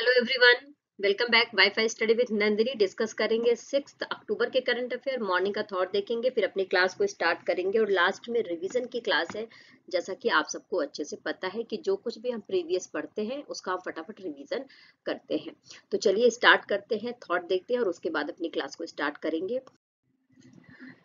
Hello everyone welcome back WiFi study with Nandini discuss करेंगे six October के current affair morning का thought देखेंगे, फिर अपनी क्लास को स्टार्ट करेंगे और लास्ट में रिवीजन की क्लास है। जैसा कि आप सबको अच्छे से पता है कि जो कुछ भी हम प्रीवियस पढ़ते हैं, उसका हम फटाफट रिवीजन करते हैं। तो चलिए स्टार्ट करते हैं थॉट देखते हैं और उसके बाद अपनी क्लास को स्टार्ट करेंगे।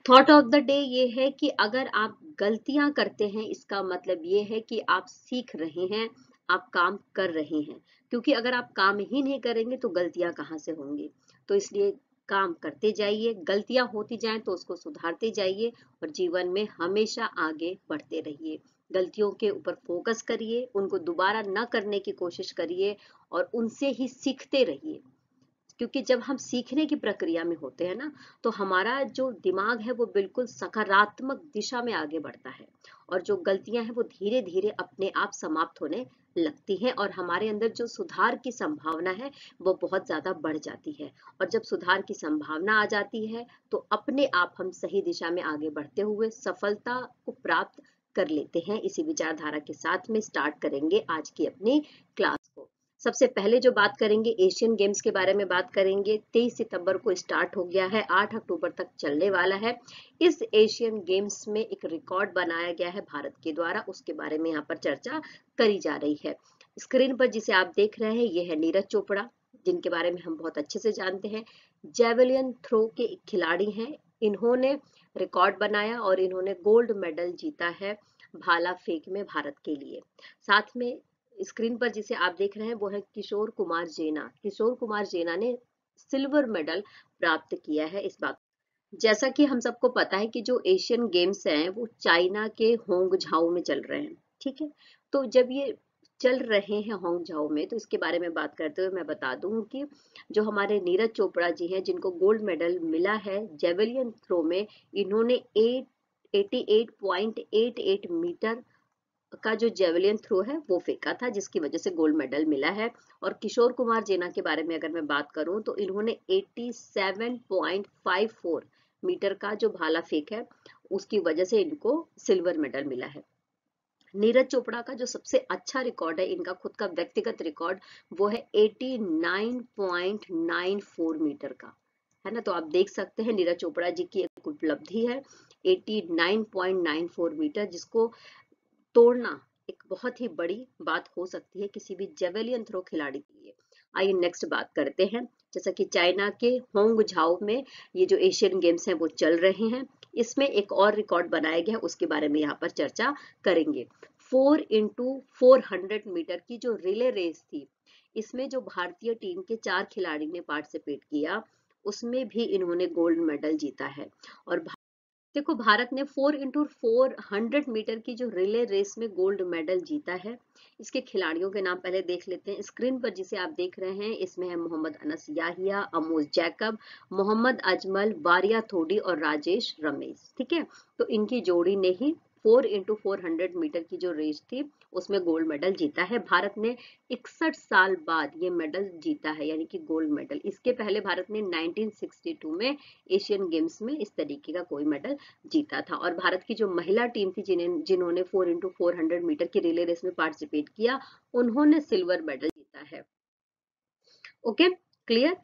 थॉट ऑफ़ द डे ये है कि अगर आप गलतियाँ करते हैं, इसका मतलब ये है कि आप सीख रहे हैं। आप काम कर रहे हैं। क्योंकि अगर आप काम ही नहीं करेंगे तो गलतियाँ कहाँ से होंगी? तो इसलिए काम करते जाइए, गलतियाँ होती जाएँ तो उसको सुधारते जाइए और जीवन में हमेशा आगे बढ़ते रहिए। गलतियों के ऊपर फोकस करिए, उनको दोबारा न करने की कोशिश करिए और उनसे ही सीखते रहिए। क्योंकि जब हम सीखने की प्रक्रिया में होते हैं ना तो हमारा जो दिमाग है, वो बिल्कुल सकारात्मक दिशा में आगे बढ़ता है। और जो गलतियाँ हैं, वो धीरे धीरे अपने आप समाप्त होने लगती हैं और हमारे अंदर जो सुधार की संभावना है, वो बहुत ज़्यादा बढ़ जाती है। और जब सुधार की संभावना आ जाती है तो अपने आप हम सही दिशा में आगे बढ़ते हुए सफलता को प्राप्त कर लेते हैं। इसी विचारधारा के साथ में स्टार्ट करेंगे आज की अपनी क्लास सबसे पहले जो बात करेंगे एशियन गेम्स के बारे में बात करेंगे 23 सितंबर को स्टार्ट हो गया है 8 अक्टूबर तक चलने वाला है। इस एशियन गेम्स में एक रिकॉर्ड बनाया गया है भारत के द्वारा, उसके बारे में यहाँ पर चर्चा करी जा रही है। स्क्रीन पर जिसे आप देख रहे हैं ये है नीरज चोपड़ा, जिनके बारे में हम बहुत अच्छे से जानते हैं। जेवलियन थ्रो के खिलाड़ी हैं, इन्होंने रिकॉर्ड बनाया और इन्होंने गोल्ड मेडल जीता है भाला फेंक में भारत के लिए। साथ में स्क्रीन पर जिसे आप देख रहे हैं, वो है किशोर कुमार जेना। किशोर कुमार जेना ने सिल्वर मेडल प्राप्त किया है इस बात जैसा कि हम सबको पता है कि जो एशियन गेम्स हैं, वो चाइना के होंग झाओ में चल रहे हैं, ठीक है? तो जब ये चल रहे हैं होंग झाओ में तो इसके बारे में बात करते हुए मैं बता दूँ कि जो हमारे नीरज चोपड़ा जी हैं, जिनको गोल्ड मेडल मिला है जेवलियन थ्रो में, इन्होंने 8 88.88 मीटर का जो जेवलियन थ्रो है, वो फेंका था, जिसकी वजह से गोल्ड मेडल मिला है। और किशोर कुमार जेना के बारे में अगर मैं बात करूँ तो इन्होंने 87.54 मीटर का जो भाला फेंक है, उसकी वजह से इनको सिल्वर मेडल मिला है। नीरज चोपड़ा का जो सबसे अच्छा रिकॉर्ड है, इनका खुद का व्यक्तिगत रिकॉर्ड, वो है 89.94 मीटर का। है ना? तो आप देख सकते हैं, नीरज चोपड़ा जी की एक उपलब्धि है 89.94 मीटर, जिसको तोड़ना एक बहुत ही बड़ी बात हो सकती है किसी भी जेवेलियन थ्रो खिलाड़ी के लिए। आइए नेक्स्ट बात करते हैं। जैसा कि चाइना के होंग झाओ में ये जो एशियन गेम्स हैं वो चल रहे हैं। इसमें एक और रिकॉर्ड बनाया गया है, उसके बारे में यहाँ पर चर्चा करेंगे। Four into four hundred metre की जो रिले रेस थी, इसमें जो भारतीय टीम के चार खिलाड़ी ने पार्टिसिपेट किया, उसमें भी इन्होंने गोल्ड मेडल जीता है। और देखो, भारत ने four into four hundred metre की जो रिले रेस में गोल्ड मेडल जीता है, इसके खिलाड़ियों के नाम पहले देख लेते हैं। स्क्रीन पर जिसे आप देख रहे हैं, इसमें है मोहम्मद अनस याहिया, अमोज जैकब, मोहम्मद अजमल, वारिया थोडी और राजेश रमेश, ठीक है? तो इनकी जोड़ी ने ही four into four hundred metre की जो रेस थी उसमें गोल्ड मेडल जीता है। भारत ने इकसठ साल बाद ये मेडल जीता है, यानी कि गोल्ड मेडल इसके पहले भारत ने 1962 में एशियन गेम्स में इस तरीके का कोई मेडल जीता था। और भारत की जो महिला टीम थी, जिन्हें, जिन्होंने फोर इंटू मीटर की रिले रेस में पार्टिसिपेट किया, उन्होंने सिल्वर मेडल जीता है। ओके क्लियर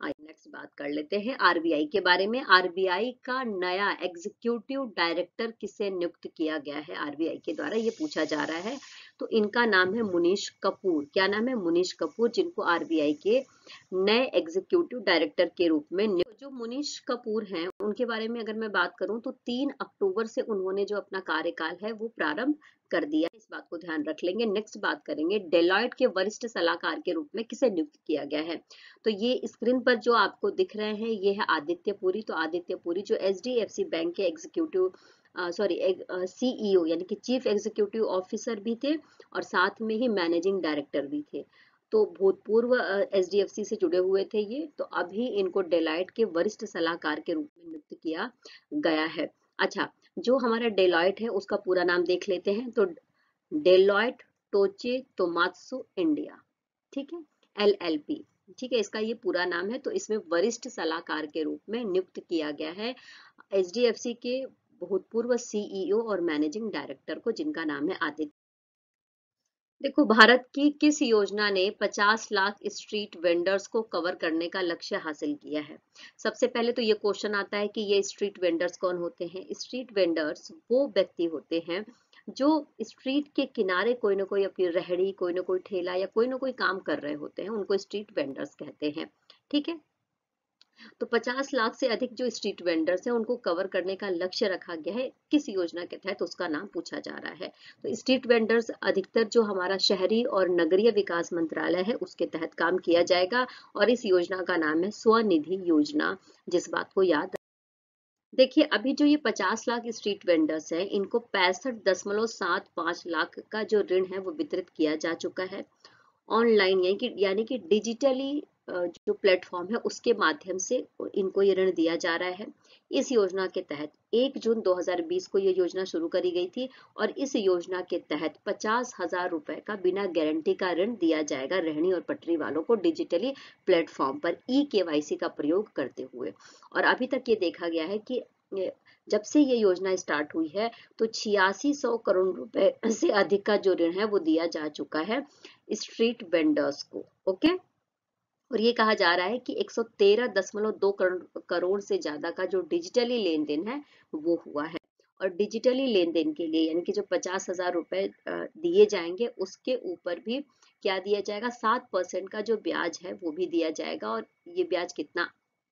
नेक्स्ट बात कर लेते हैं आरबीआई के बारे में। आरबीआई का नया एग्जीक्यूटिव डायरेक्टर किसे नियुक्त किया गया है आरबीआई के द्वारा, ये पूछा जा रहा है। तो इनका नाम है मुनीश कपूर। क्या नाम है? मुनीश कपूर, जिनको आरबीआई के नए एग्जीक्यूटिव डायरेक्टर के रूप में जो मुनीश कपूर हैं, उनके बारे में अगर मैं बात करूँ तो तीन अक्टूबर से उन्होंने जो अपना कार्यकाल है, वो प्रारंभ कर दिया इस बात को ध्यान रख लेंगे। नेक्स्ट बात करेंगे। डेलॉयट के वरिष्ठ सलाहकार के रूप में किसे नियुक्त किया गया है? तो ये स्क्रीन पर जो आपको दिख रहे हैं, ये है आदित्य पुरी। तो आदित्य पुरी जो एचडीएफसी बैंक के एग्जीक्यूटिव सॉरी सीईओ यानी कि चीफ एग्जीक्यूटिव ऑफिसर भी थे और साथ में ही मैनेजिंग डायरेक्टर भी थे। तो भूतपूर्व एच से जुड़े हुए थे ये तो अभी इनको डेलाइट के वरिष्ठ सलाहकार के रूप में नियुक्त किया गया है। अच्छा जो हमारा डेलॉयट है, उसका पूरा नाम देख लेते हैं। तो डेलॉयट टोचे तोमात्सु इंडिया ठीक है? एल एल पी ठीक है? इसका ये पूरा नाम है तो इसमें वरिष्ठ सलाहकार के रूप में नियुक्त किया गया है। एचडीएफसी के भूतपूर्व सीईओ और मैनेजिंग डायरेक्टर को जिनका नाम है आदित्य। देखो, भारत की किस योजना ने 50 लाख स्ट्रीट वेंडर्स को कवर करने का लक्ष्य हासिल किया है? सबसे पहले तो ये क्वेश्चन आता है कि ये स्ट्रीट वेंडर्स कौन होते हैं? स्ट्रीट वेंडर्स वो व्यक्ति होते हैं जो स्ट्रीट के किनारे कोई ना कोई अपनी रहड़ी, कोई ना कोई ठेला या कोई ना कोई काम कर रहे होते हैं, उनको स्ट्रीट वेंडर्स कहते हैं। ठीक है? तो 50 लाख से अधिक जो स्ट्रीट वेंडर्स हैं, उनको कवर करने का लक्ष्य रखा गया है, किस योजना के तहत तो उसका नाम पूछा जा रहा है? तो स्ट्रीट वेंडर्स अधिकतर जो हमारा शहरी और नगरीय विकास मंत्रालय है, उसके तहत काम किया जाएगा, और इस योजना का नाम है स्वनिधि योजना, जिस बात को याद देखिए, अभी जो ये 50 लाख स्ट्रीट वेंडर्स हैं, इनको पैंसठ दशमलव सात पाँच लाख का जो ऋण है, वो वितरित किया जा चुका है। ऑनलाइन यानी कि यानी कि डिजिटली जो प्लेटफॉर्म है, उसके माध्यम से इनको ये ऋण दिया जा रहा है। इस योजना के तहत 1 जून 2020 को ये योजना शुरू करी गई थी और इस योजना के तहत पचास हज़ार रुपए का बिना गारंटी का ऋण दिया जाएगा रहनी और पटरी वालों को डिजिटली प्लेटफॉर्म पर ई के का प्रयोग करते हुए। और अभी तक ये देखा गया है कि जब से ये योजना स्टार्ट हुई है तो छियासी सौ करोड़ रुपए से अधिक का जो ऋण है, वो दिया जा चुका है स्ट्रीट वेंडर्स को, ओके? और ये कहा जा रहा है कि 113.2 करोड़ करोड़ से ज़्यादा का जो डिजिटली लेन देन है, वो हुआ है। और डिजिटली लेन देन के लिए यानी कि जो पचास हज़ार रुपए दिए जाएँगे, उसके ऊपर भी क्या दिया जाएगा? सात परसेंट का जो ब्याज है, वो भी दिया जाएगा। और ये ब्याज कितना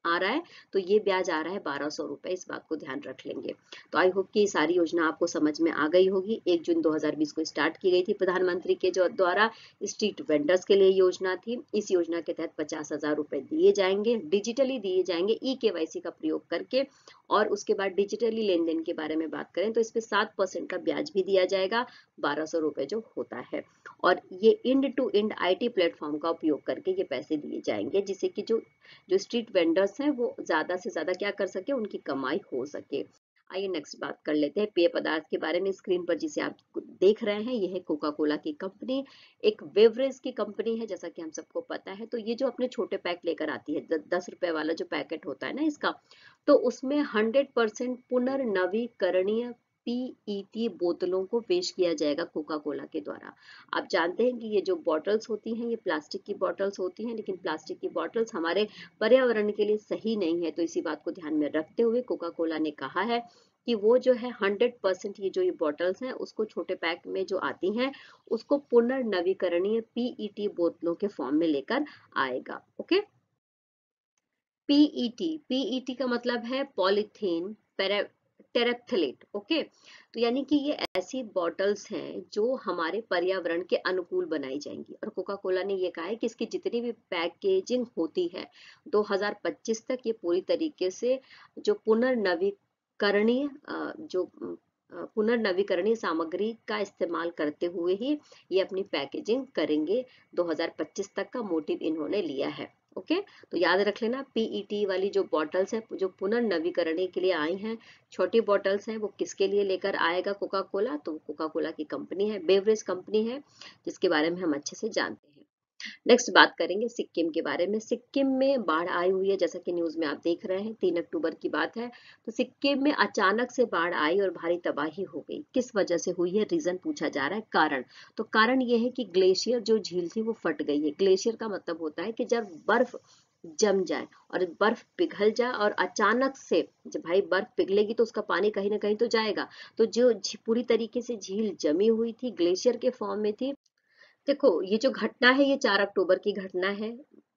आ रहा है तो ये ब्याज आ रहा है बारह सौ रुपए, इस बात को ध्यान रख लेंगे। तो आई होप कि सारी योजना आपको समझ में आ गई होगी। एक जून 2020 को स्टार्ट की गई थी प्रधानमंत्री के जो द्वारा स्ट्रीट वेंडर्स के लिए योजना थी। इस योजना के तहत पचास हज़ार दिए जाएँगे डिजिटली दिए जाएँगे ई के का प्रयोग करके। और उसके बाद डिजिटली लेन के बारे में बात करें तो इस पे सात का ब्याज भी दिया जाएगा। बारह सौ रुपए जो होता है। और ये end to end IT platform का उपयोग करके ये पैसे दिए जाएँगे, जिससे कि जो जो स्ट्रीट वेंडर्स हैं वो ज़्यादा से ज़्यादा क्या कर सके, उनकी कमाई हो सके। आइए नेक्स्ट बात कर लेते हैं, पेय पदार्थ के बारे में स्क्रीन पर जिसे आप देख रहे हैं, यह है कोका कोला की कंपनी एक बेवरेज की कंपनी है, जैसा कि हम सबको पता है। तो ये जो अपने छोटे पैक लेकर आती है दस रुपए वाला जो पैकेट होता है ना इसका तो उसमें हंड्रेड परसेंट पुनर्नवीकरणीय पीईटी e बोतलों को पेश किया जाएगा कोका कोला के द्वारा। आप जानते हैं कि ये जो बॉटल्स होती हैं, ये प्लास्टिक की बॉटल्स होती हैं, लेकिन प्लास्टिक की बॉटल्स हमारे पर्यावरण के लिए सही नहीं है। तो इसी बात को ध्यान में रखते हुए कोका कोला ने कहा है कि वो जो है हंड्रेड परसेंट ये जो ये बॉटल्स हैं, उसको छोटे पैक में जो आती हैं, उसको पुनर्नवीकरणीय पीईटी e बोतलों के फॉर्म में लेकर आएगा। ओके पीईटी पीईटी का मतलब है पॉलीथीन टेरेप्थलेट, ओके? तो यानी कि ये ऐसी बॉटल्स हैं जो हमारे पर्यावरण के अनुकूल बनाई जाएँगी। और कोका कोला ने ये कहा है कि इसकी जितनी भी पैकेजिंग होती है 2025 तक ये पूरी तरीके से जो पुनर्नवीकरणीय जो पुनर्नवीकरणीय सामग्री का इस्तेमाल करते हुए ही ये अपनी पैकेजिंग करेंगे। 2025 तक का मोटिव इन्होंने लिया है। ओके? तो याद रख लेना पीईटी e वाली जो बॉटल्स है, जो पुनर्नवीकरण के लिए आई हैं, छोटी बॉटल्स हैं, वो किसके लिए लेकर आएगा कोका कोला तो कोका कोला की कंपनी है बेवरेज कंपनी है, जिसके बारे में हम अच्छे से जानते हैं। नेक्स्ट बात करेंगे सिक्किम के बारे में। सिक्किम में बाढ़ आई हुई है, जैसा कि न्यूज़ में आप देख रहे हैं। तीन अक्टूबर की बात है। तो सिक्किम में अचानक से बाढ़ आई और भारी तबाही हो गई। किस वजह से हुई है? रीजन पूछा जा रहा है। कारण। तो कारण ये है कि ग्लेशियर जो झील थी, वो फट गई है। ग्लेशियर का मतलब होता है कि जब बर्फ़ जम जाए और बर्फ़ पिघल जाए और अचानक से जब भाई बर्फ़ पिघलेगी तो उसका पानी कहीं ना कहीं तो जाएगा। तो जो पूरी तरीके से झील जमी हुई थी, ग्लेशियर के फॉर्म में थी देखो, ये जो घटना है, ये चार अक्टूबर की घटना है,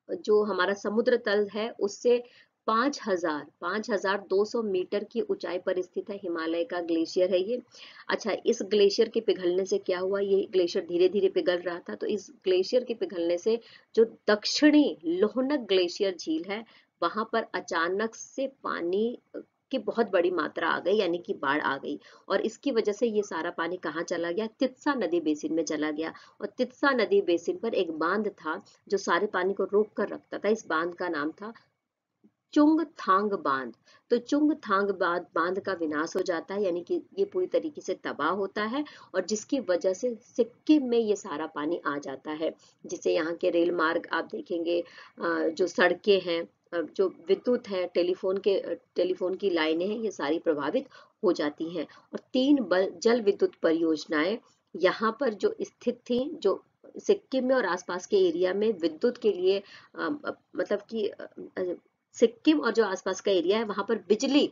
जो हमारा समुद्र तल है, उससे पाँच हज़ार पाँच हज़ार दो सौ मीटर की ऊंचाई पर स्थित है, हिमालय का ग्लेशियर है ये। अच्छा इस ग्लेशियर के पिघलने से क्या हुआ? ये ग्लेशियर धीरे धीरे पिघल रहा था तो इस ग्लेशियर के पिघलने से जो दक्षिणी लोहनक ग्लेशियर झील है, वहाँ पर अचानक से पानी की बहुत बड़ी मात्रा आ गई, यानी कि बाढ़ आ गई। और इसकी वजह से ये सारा पानी कहाँ चला गया? तित्सा नदी बेसिन में चला गया। और तित्सा नदी बेसिन पर एक बाँध था, जो सारे पानी को रोक कर रखता था। इस बाँध का नाम था चुंग थांग बाँध। तो चुंग थांग बाँध बाँध का विनाश हो जाता है, यानी कि ये पूरी तरीके से तबाह होता है और जिसकी वजह से सिक्किम में ये सारा पानी आ जाता है। जिसे यहाँ के रेल मार्ग आप देखेंगे जो सड़कें हैं जो विद्युत है टेलीफोन के टेलीफोन की लाइनें हैं ये सारी प्रभावित हो जाती हैं। और तीन बल जल विद्युत परियोजनाएँ यहाँ पर जो स्थित थी जो सिक्किम में और आसपास के एरिया में विद्युत के लिए आ, मतलब कि सिक्किम और जो आसपास का एरिया है वहाँ पर बिजली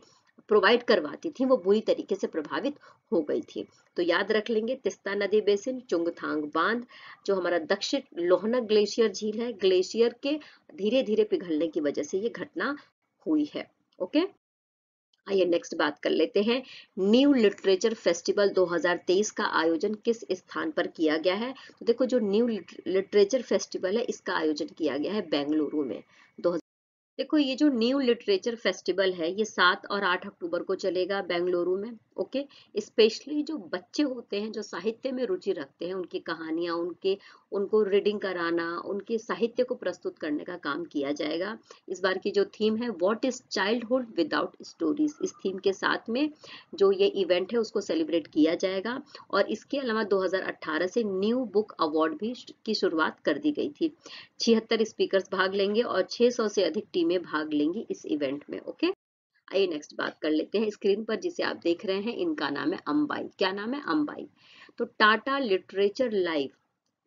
प्रोवाइड करवाती थी, वो बुरी तरीके से प्रभावित हो गई थी। तो याद रख लेंगे, तिस्ता नदी बेसिन, चुंगथांग बाँध, जो हमारा दक्षिण लोहना ग्लेशियर झील है, ग्लेशियर के धीरे धीरे पिघलने की वजह से ये घटना हुई है, ओके? आइए नेक्स्ट बात कर लेते हैं। न्यू लिटरेचर फेस्टिवल 2023 का आयोजन किस स्थान पर किया गया है? तो देखो, जो न्यू लिटरेचर फेस्टिवल है, इसका आयोजन किया गया है बेंगलुरु में देखो, ये जो न्यू लिटरेचर फेस्टिवल है, ये सात और आठ अक्टूबर को चलेगा बेंगलुरु में ओके स्पेशली जो बच्चे होते हैं, जो साहित्य में रुचि रखते हैं, उनकी कहानियाँ, उनके, उनको रीडिंग कराना, उनके साहित्य को प्रस्तुत करने का काम किया जाएगा। इस बार की जो थीम है what is childhood without stories इस थीम के साथ में जो ये इवेंट है, उसको सेलिब्रेट किया जाएगा। और इसके अलावा 2018 से न्यू बुक अवार्ड भी की शुरुआत कर दी गई थी। छिहत्तर स्पीकर भाग लेंगे और 600 से अधिक टीमें भाग लेंगी इस इवेंट में ओके आइए नेक्स्ट बात कर लेते हैं स्क्रीन पर, जिसे आप देख रहे हैं। इनका नाम है अंबाई। क्या नाम है? अंबाई। तो Tata Literature Live,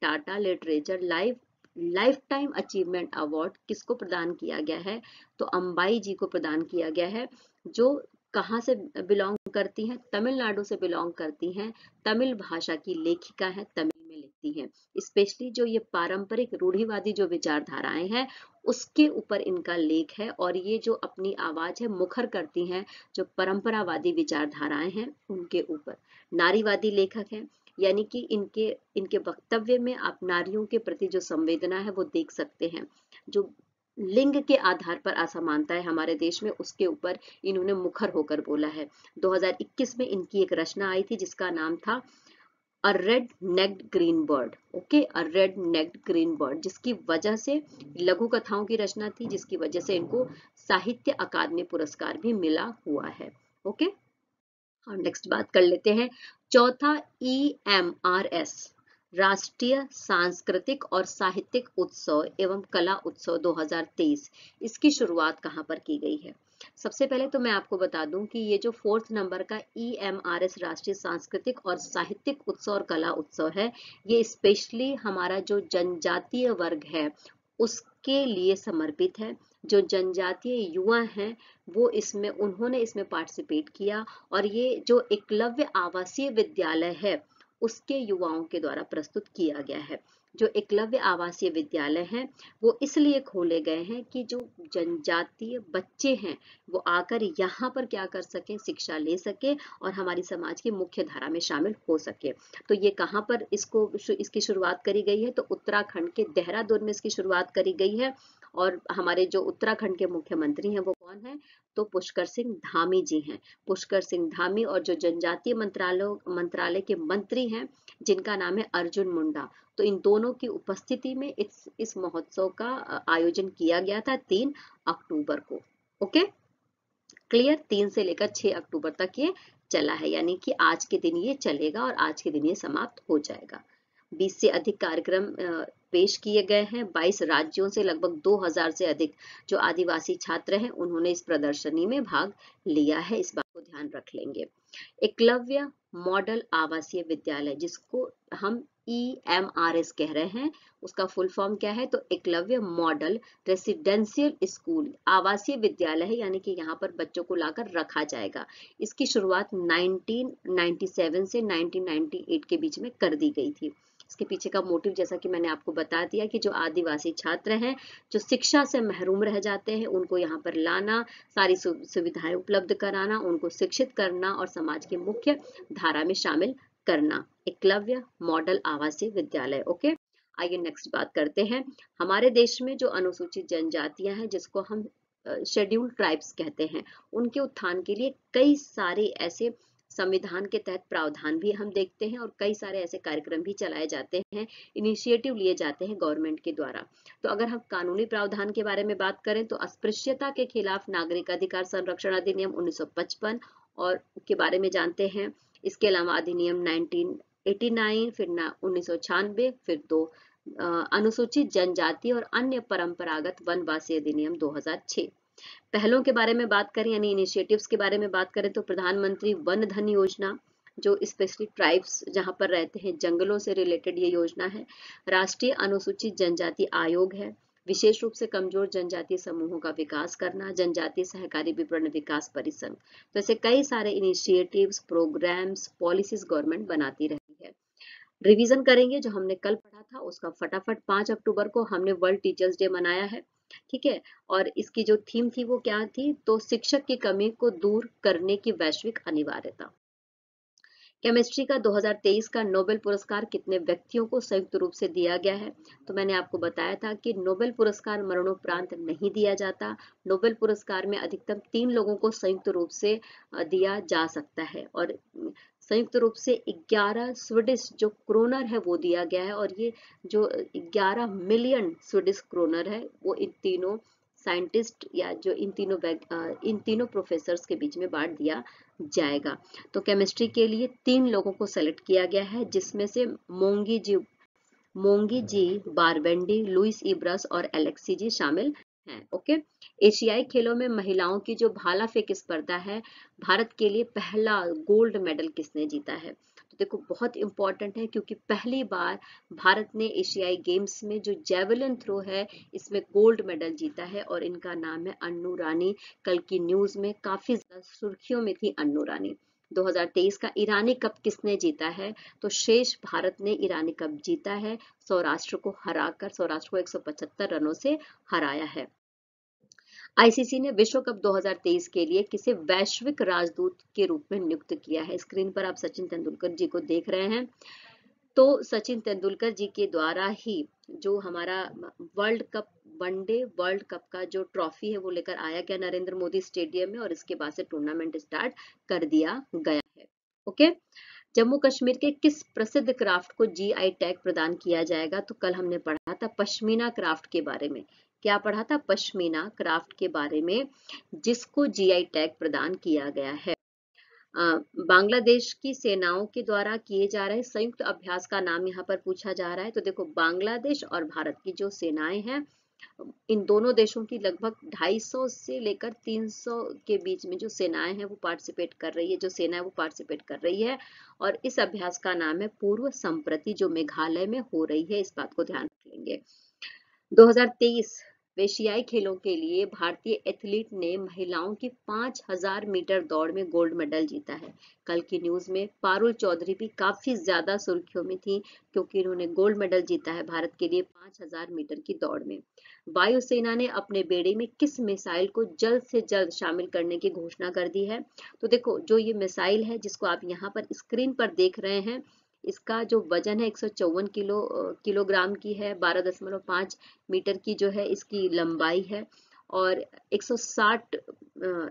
Tata Literature Live lifetime achievement award किसको प्रदान किया गया है? तो अंबाई जी को प्रदान किया गया है, जो कहाँ से बिलोंग करती हैं? तमिलनाडु से बिलोंग करती हैं। तमिल भाषा की लेखिका है, तमिल लिखती हैं। स्पेशली जो ये पारंपरिक रूढ़िवादी जो विचारधाराएँ हैं, उसके ऊपर इनका लेख है और ये जो अपनी आवाज़ है, मुखर करती हैं जो परंपरावादी विचारधाराएँ हैं उनके ऊपर। नारीवादी लेखक हैं, यानी कि इनके इनके वक्तव्य में आप नारियों के प्रति जो संवेदना है वो देख सकते हैं। जो लिंग के आधार पर असमानता है हमारे देश में, उसके ऊपर इन्होंने मुखर होकर बोला है। 2021 में इनकी एक रचना आई थी जिसका नाम था a red necked green bird okay a red necked green bird जिसकी वजह से लघु कथाओं की रचना थी, जिसकी वजह से इनको साहित्य अकादमी पुरस्कार भी मिला हुआ है ओके और नेक्स्ट बात कर लेते हैं। चौथा ई एम आर एस राष्ट्रीय सांस्कृतिक और साहित्यिक उत्सव एवं कला उत्सव 2023 इसकी शुरुआत कहाँ पर की गई है? सबसे पहले तो मैं आपको बता दूँ कि ये जो फोर्थ नंबर का ई एम आर एस राष्ट्रीय सांस्कृतिक और साहित्यिक उत्सव और कला उत्सव है, ये स्पेशली हमारा जो जनजातीय वर्ग है, उसके लिए समर्पित है। जो जनजातीय युवा हैं, वो इसमें, उन्होंने इसमें पार्टिसिपेट किया और ये जो एकलव्य आवासीय विद्यालय है, उसके युवाओं के द्वारा प्रस्तुत किया गया है। जो एकलव्य आवासीय विद्यालय हैं, वो इसलिए खोले गए हैं कि जो जनजातीय बच्चे हैं, वो आकर यहाँ पर क्या कर सकें, शिक्षा ले सके और हमारी समाज की मुख्य धारा में शामिल हो सके। तो ये कहाँ पर इसको इसकी शुरुआत करी गई है? तो उत्तराखंड के देहरादून में इसकी शुरुआत करी गई है और हमारे जो उत्तराखंड के मुख्यमंत्री हैं, वो कौन है? तो पुष्कर सिंह धामी जी हैं। पुष्कर सिंह धामी और जो जनजातीय मंत्रालय मंत्रालय के मंत्री हैं, जिनका नाम है अर्जुन मुंडा। तो इन दोनों की उपस्थिति में इस इस महोत्सव का आयोजन किया गया था तीन अक्टूबर को। ओके? क्लियर? तीन से लेकर छह अक्टूबर तक ये चला है। यानी कि आज के दिन ये चलेगा और आज के दिन ये समाप्त हो जाएगा। 20 से अधिक कार्यक्रम पेश किए गए हैं। 22 राज्यों से लगभग 2000 से अधिक जो आदिवासी छात्र हैं, उन्होंने इस प्रदर्शनी में भाग लिया है। इस बात को ध्यान रख लेंगे। एकलव्य मॉडल आवासीय विद्यालय, जिसको हम ई एम आर एस कह रहे हैं, उसका फुल फॉर्म क्या है? तो एकलव्य मॉडल रेसिडेंशियल स्कूल, आवासीय विद्यालय है, यानी कि यहाँ पर बच्चों को लाकर रखा जाएगा। इसकी शुरुआत 1997 से 1998 के बीच में कर दी गई थी। इसके पीछे का मोटिव जैसा कि मैंने आपको बता दिया कि जो आदिवासी छात्र हैं, जो शिक्षा से महरूम रह जाते हैं, उनको यहाँ पर लाना, सारी सुविधाएँ उपलब्ध कराना, उनको शिक्षित करना और समाज के मुख्य धारा में शामिल करना। एकलव्य मॉडल आवासीय विद्यालय, ओके? आइए नेक्स्ट बात करते हैं। हमारे देश में जो अनुसूचित जनजातियाँ हैं, जिसको हम शेड्यूल ट्राइब्स कहते हैं, उनके उत्थान के लिए कई सारे ऐसे संविधान के तहत प्रावधान भी हम देखते हैं और कई सारे ऐसे कार्यक्रम भी चलाए जाते हैं इनिशिएटिव लिए जाते हैं गवर्नमेंट के द्वारा। तो अगर हम कानूनी प्रावधान के बारे में बात करें तो अस्पृश्यता के खिलाफ नागरिक अधिकार संरक्षण अधिनियम 1955 और के बारे में जानते हैं। इसके अलावा अधिनियम 1989 फिर उन्नीस सौ छियानबे फिर दो अनुसूचित जनजाति और अन्य परंपरागत वनवासी अधिनियम 2006 पहलों के बारे में बात करें, यानी इनिशिएटिव्स के बारे में बात करें तो प्रधानमंत्री वन धन योजना, जो स्पेशली ट्राइब्स जहाँ पर रहते हैं, जंगलों से रिलेटेड ये योजना है। राष्ट्रीय अनुसूचित जनजाति आयोग है। विशेष रूप से कमज़ोर जनजातीय समूहों का विकास करना, जनजातीय सहकारी विपणन विकास परिसंघ। तो ऐसे कई सारे इनिशिएटिव्स प्रोग्राम्स पॉलिसीज़ गवर्नमेंट बनाती रही है। रिवीजन करेंगे, जो हमने कल पढ़ा था, उसका फटाफट पाँच अक्टूबर को हमने वर्ल्ड टीचर्स डे मनाया है। ठीक है? और इसकी जो थीम थी वो क्या थी? तो शिक्षक की कमी को दूर करने की वैश्विक अनिवार्यता। केमिस्ट्री का 2023 का नोबेल पुरस्कार कितने व्यक्तियों को संयुक्त रूप से दिया गया है? तो मैंने आपको बताया था कि नोबेल पुरस्कार मरणोपरांत नहीं दिया जाता। नोबेल पुरस्कार में अधिकतम तीन लोगों को संयुक्त रूप से दिया जा सकता है। और संयुक्त रूप से 11 स्वीडिश जो क्रोनर है वो दिया गया है और ये जो 11 मिलियन स्वीडिश क्रोनर है, वो इन तीनों साइंटिस्ट या जो इन तीनों इन तीनों प्रोफेसर्स के बीच में बांट दिया जाएगा। तो केमिस्ट्री के लिए तीन लोगों को सेलेक्ट किया गया है, जिसमें से मोंगी जी मोंगी जी बारबेंडी लुइस इब्रस और एलेक्सी जी शामिल हैं ओके एशियाई खेलों में महिलाओं की जो भाला फेंक स्पर्धा है, भारत के लिए पहला गोल्ड मेडल किसने जीता है? तो देखो, बहुत इंपॉर्टेंट है क्योंकि पहली बार भारत ने एशियाई गेम्स में जो जेवलिन थ्रो है, इसमें गोल्ड मेडल जीता है और इनका नाम है अन्नू रानी। कल की न्यूज़ में काफ़ी सुर्खियों में थी अन्नू रानी। 2023 का ईरानी कप किसने जीता है? तो शेष भारत ने ईरानी कप जीता है, सौराष्ट्र को हराकर, सौराष्ट्र को 175 रनों से हराया है। आईसीसी ने विश्व कप 2023 के लिए किसे वैश्विक राजदूत के रूप में नियुक्त किया है? स्क्रीन पर आप सचिन तेंदुलकर जी को देख रहे हैं। तो सचिन तेंदुलकर जी के द्वारा ही जो हमारा world cup one day world cup का जो ट्रॉफी है वो लेकर आया गया नरेंद्र मोदी स्टेडियम में और इसके बाद से टूर्नामेंट स्टार्ट कर दिया गया है। ओके जम्मू कश्मीर के किस प्रसिद्ध क्राफ्ट को जीआई टैग प्रदान किया जाएगा? तो कल हमने पढ़ा था पश्मीना क्राफ्ट के बारे में। क्या पढ़ा था? पश्मीना क्राफ्ट के बारे में, जिसको जीआई टैग प्रदान किया गया है। बांग्लादेश की सेनाओं के द्वारा किए जा रहे संयुक्त अभ्यास का नाम यहाँ पर पूछा जा रहा है। तो देखो, बांग्लादेश और भारत की जो सेनाएँ हैं इन दोनों देशों की लगभग 250 से लेकर 300 के बीच में जो सेनाएँ हैं वो पार्टिसिपेट कर रही है, जो सेना है वो पार्टिसिपेट कर रही है और इस अभ्यास का नाम है पूर्व संप्रति, जो मेघालय में हो रही है, इस बात को ध्यान रख लेंगे 2023 एशियाई खेलों के लिए भारतीय एथलीट ने महिलाओं की 5000 मीटर दौड़ में गोल्ड मेडल जीता है। कल की न्यूज़ में पारुल चौधरी भी काफ़ी ज़्यादा सुर्खियों में थी, क्योंकि उन्होंने गोल्ड मेडल जीता है भारत के लिए 5000 मीटर की दौड़ में। वायुसेना ने अपने बेड़े में किस मिसाइल को जल्द से जल्द शामिल करने की घोषणा कर दी है? तो देखो, जो ये मिसाइल है, जिसको आप यहाँ पर स्क्रीन पर देख रहे हैं इसका जो वज़न है एक सौ चौवन किलो किलोग्राम की है, बारह दशमलव पाँच मीटर की जो है इसकी लंबाई है और 160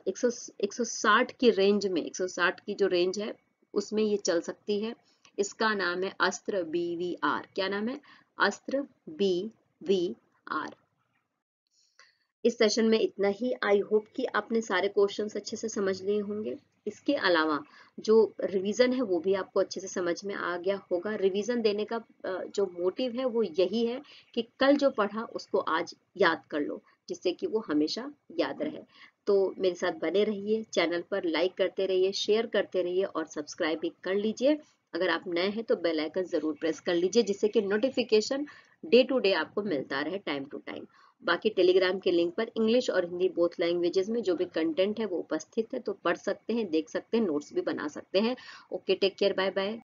100 160 की रेंज में 160 की जो रेंज है उसमें ये चल सकती है। इसका नाम है अस्त्र बी वी आर। क्या नाम है? Astra B V R. इस सेशन में इतना ही। आई होप कि आपने सारे क्वेश्चंस अच्छे से समझ लिए होंगे। इसके अलावा जो रिवीजन है, वो भी आपको अच्छे से समझ में आ गया होगा। रिवीजन देने का जो मोटिव है, वो यही है कि कल जो पढ़ा, उसको आज याद कर लो, जिससे कि वो हमेशा याद रहे। तो मेरे साथ बने रहिए चैनल पर लाइक करते रहिए शेयर करते रहिए और सब्सक्राइब भी कर लीजिए। अगर आप नए हैं तो बेल आइकन ज़रूर प्रेस कर लीजिए, जिससे कि नोटिफिकेशन डे टू डे आपको मिलता रहे टाइम टू टाइम बाकी टेलीग्राम के लिंक पर इंग्लिश और हिंदी बोथ लैंग्वेजेस में जो भी कंटेंट है वो उपस्थित है तो पढ़ सकते हैं, देख सकते हैं नोट्स भी बना सकते हैं। Okay take care bye bye